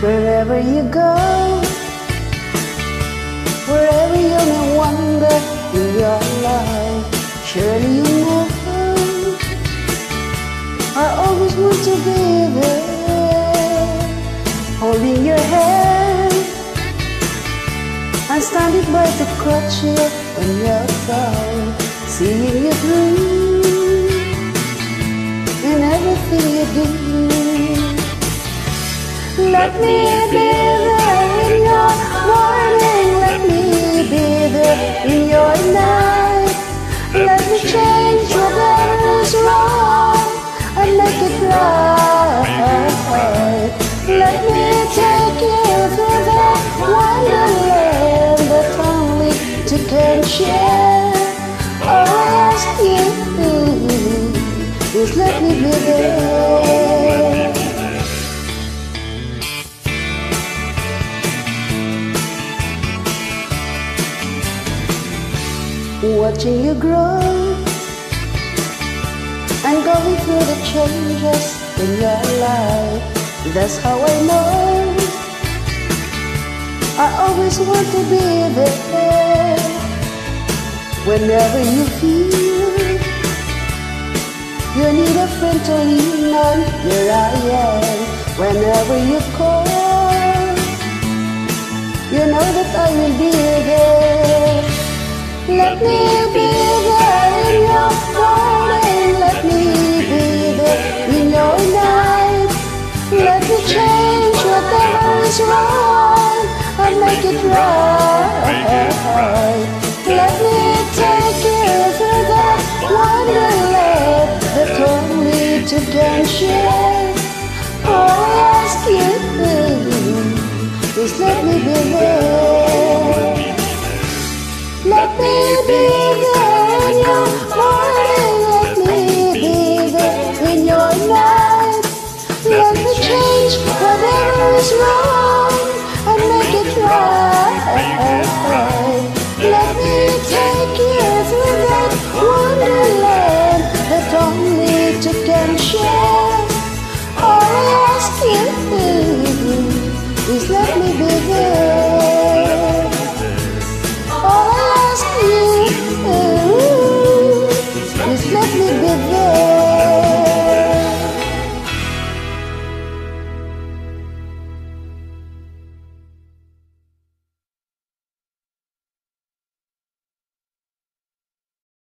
Wherever you go, wherever you may wander in your life, surely you know I always want to be there, holding your hand and standing by to catch you when you're down, seeing you through Let me be there in your morning, let me be there in your night. Let me change whatever is wrong and make it right. Let me take you to the wonderland that only two can share. All I ask you is let me be there. Watching you grow and going through the changes in your life. That's how I know I always want to be there. Whenever you feel you need a friend to lean on, here I am. Whenever you call, you know that I will be there. Let me be there in your morning. Let me be there in your night. Let me change whatever is wrong and make it right. Let me take you through that wonderland that only two can share. All I ask you is let me be there. Be